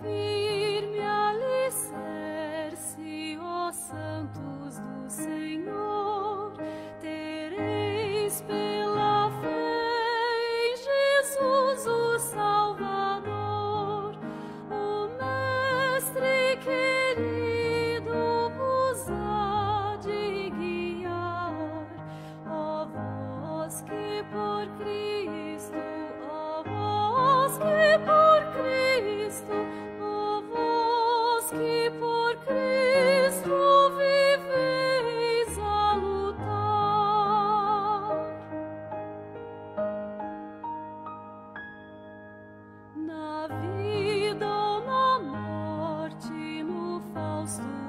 firme alicerce, ó santos do Senhor, tereis pela fé em Jesus o Salvador, o Mestre querido vos há de guiar, ó vós que por Cristo, Na vida ou na morte, no Fausto.